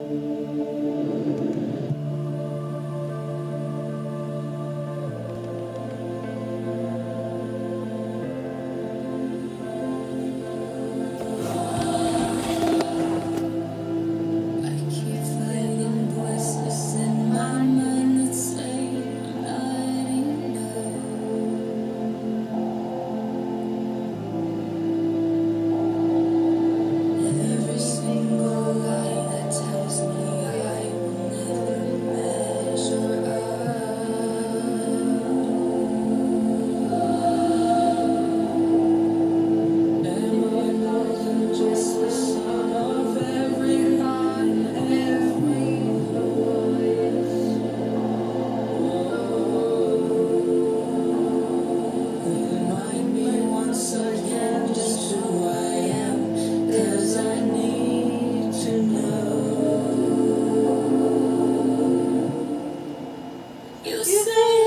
I You say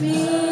me.